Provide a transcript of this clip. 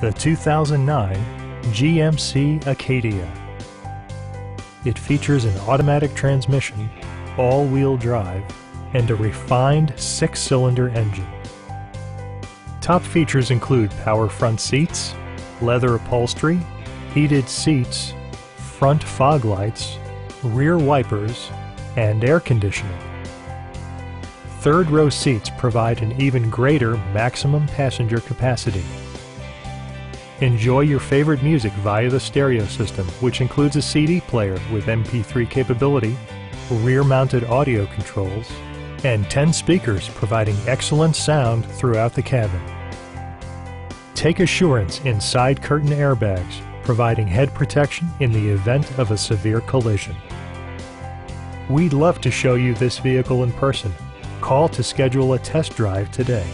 the 2009 GMC Acadia. It features an automatic transmission, all-wheel drive, and a refined six-cylinder engine. Top features include power front seats, leather upholstery, heated seats, front fog lights, rear wipers, and air conditioning. Third row seats provide an even greater maximum passenger capacity. Enjoy your favorite music via the stereo system, which includes a CD player with MP3 capability, rear-mounted audio controls, and 10 speakers providing excellent sound throughout the cabin. Take assurance in side curtain airbags, providing head protection in the event of a severe collision. We'd love to show you this vehicle in person. Call to schedule a test drive today.